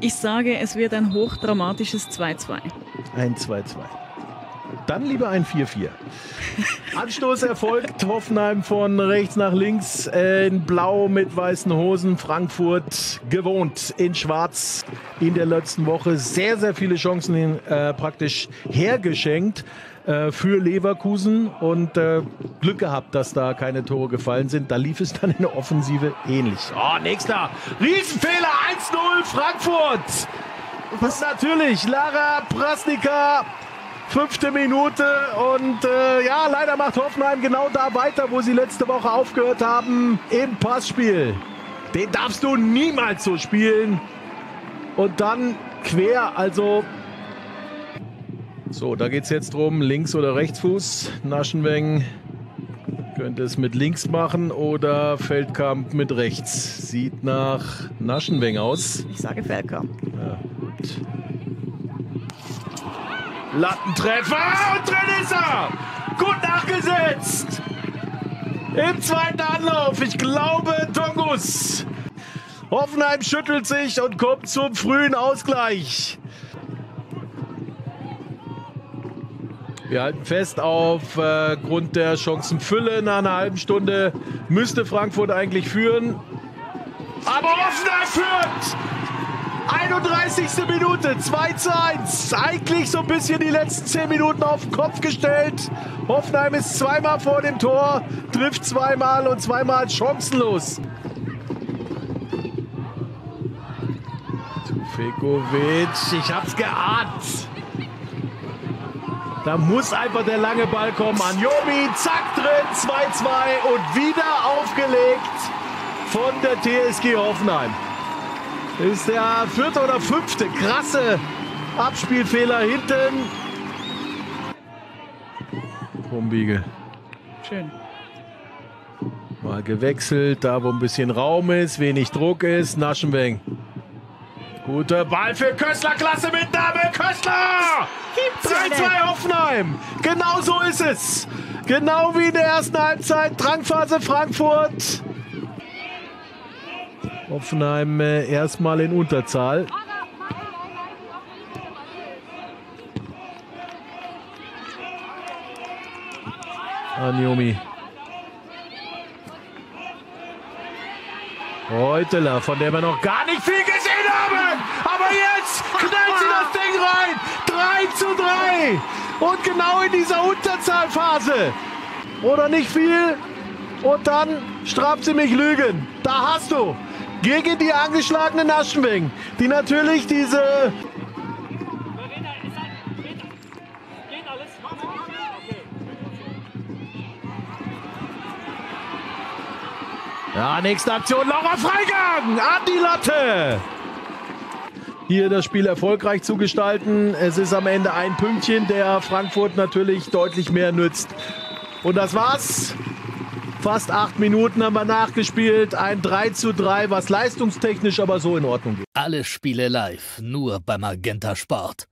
Ich sage, es wird ein hochdramatisches 2-2. Ein 2-2. Dann lieber ein 4-4. Anstoß erfolgt Hoffenheim von rechts nach links in blau mit weißen Hosen. Frankfurt gewohnt in schwarz in der letzten Woche. Sehr, sehr viele Chancen äh, praktisch hergeschenkt äh, für Leverkusen und äh, Glück gehabt, dass da keine Tore gefallen sind. Da lief es dann in der Offensive ähnlich. Oh, nächster Riesenfehler 1-0 Frankfurt. Was natürlich Lara Prasnika Fünfte Minute und äh, ja, leider macht Hoffenheim genau da weiter, wo sie letzte Woche aufgehört haben im Passspiel. Den darfst du niemals so spielen. Und dann quer, also so, da geht es jetzt drum, links oder Rechtsfuß. Naschenweng könnte es mit links machen oder Feldkamp mit rechts. Sieht nach Naschenweng aus. Ich sage Feldkamp. Ja, gut. Lattentreffer und drin ist er! Gut nachgesetzt! Im zweiten Anlauf, ich glaube, Tongus. Hoffenheim schüttelt sich und kommt zum frühen Ausgleich. Wir halten fest, aufgrund äh, der Chancenfülle nach einer halben Stunde müsste Frankfurt eigentlich führen. Aber Hoffenheim führt! 31. Minute, 2 zu 1. Eigentlich so ein bisschen die letzten 10 Minuten auf den Kopf gestellt. Hoffenheim ist zweimal vor dem Tor, trifft zweimal und zweimal chancenlos. Fekovic, ich hab's geahnt. Da muss einfach der lange Ball kommen. Anjomi, zack drin, 2-2 und wieder aufgelegt von der TSG Hoffenheim. Ist der vierte oder fünfte krasse Abspielfehler hinten. Rumbiege. Schön. Mal gewechselt, da wo ein bisschen Raum ist, wenig Druck ist. Naschenweng. Guter Ball für Köstler, klasse Mitnahme, Köstler! 3-2 Hoffenheim. Genau so ist es. Genau wie in der ersten Halbzeit. Drangphase Frankfurt. Hoffenheim äh, erstmal in Unterzahl. Anjomi. Reuteler, von der wir noch gar nicht viel gesehen haben. Aber jetzt knallt sie das Ding rein. 3 zu 3. Und genau in dieser Unterzahlphase. Oder nicht viel. Und dann straft sie mich Lügen. Da hast du gegen die angeschlagenen Aschenwing, die natürlich diese Ja, nächste Aktion, Laura Freigang an die Latte. Hier das Spiel erfolgreich zu gestalten. Es ist am Ende ein Pünktchen, der Frankfurt natürlich deutlich mehr nützt. Und das war's. Fast acht Minuten haben wir nachgespielt. Ein 3 zu 3, was leistungstechnisch aber so in Ordnung geht. Alle Spiele live, nur beim Magenta Sport.